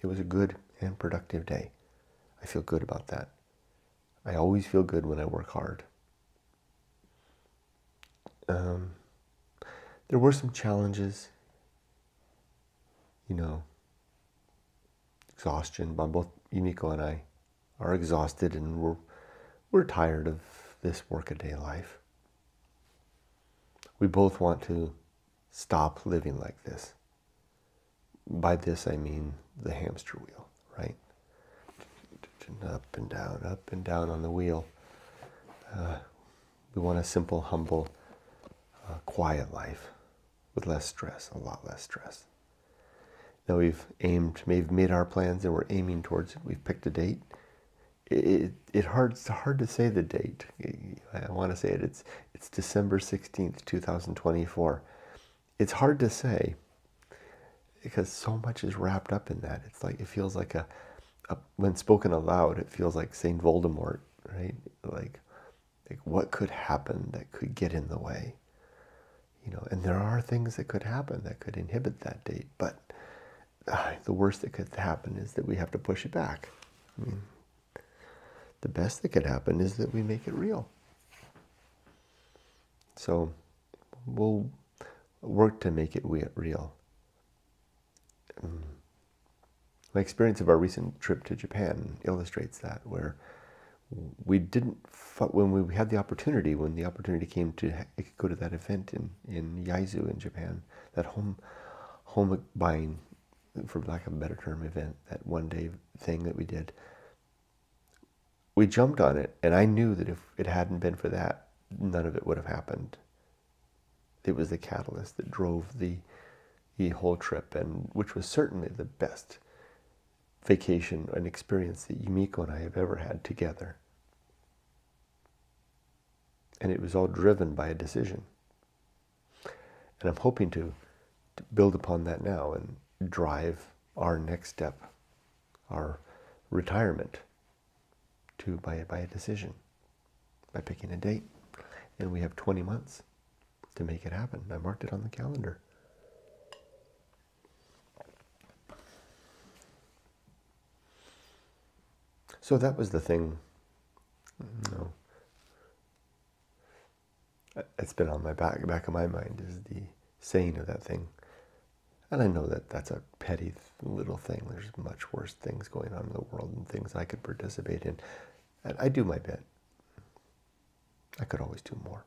It was a good and productive day. I feel good about that. I always feel good when I work hard. Um, there were some challenges, you know, exhaustion. But both Yumiko and I are exhausted and we're, we're tired of this workaday life. We both want to stop living like this. By this I mean the hamster wheel, right? Up and down, up and down on the wheel. Uh, we want a simple, humble, uh, quiet life with less stress, a lot less stress. Now we've aimed, we've made our plans and we're aiming towards it. We've picked a date. It, it, it hard, it's hard to say the date. I want to say it. It's, it's December 16th, 2024. It's hard to say because so much is wrapped up in that. It's like, it feels like a, a when spoken aloud, it feels like St. Voldemort, right? Like, like what could happen that could get in the way? You know, and there are things that could happen that could inhibit that date, but uh, the worst that could happen is that we have to push it back. I mean, the best that could happen is that we make it real. So we'll work to make it real. Mm. My experience of our recent trip to Japan illustrates that, where we didn't, when we had the opportunity, when the opportunity came to go to that event in, in Yaizu in Japan, that home, home buying, for lack of a better term, event, that one day thing that we did, we jumped on it, and I knew that if it hadn't been for that, none of it would have happened. It was the catalyst that drove the the whole trip, and which was certainly the best vacation and experience that Yumiko and I have ever had together. And it was all driven by a decision. And I'm hoping to, to build upon that now and drive our next step, our retirement to by, by a decision, by picking a date. And we have 20 months to make it happen. I marked it on the calendar. So that was the thing. You know, uh, it's been on my back back of my mind is the saying of that thing. And I know that that's a petty little thing. There's much worse things going on in the world and things I could participate in. And I do my bit. I could always do more.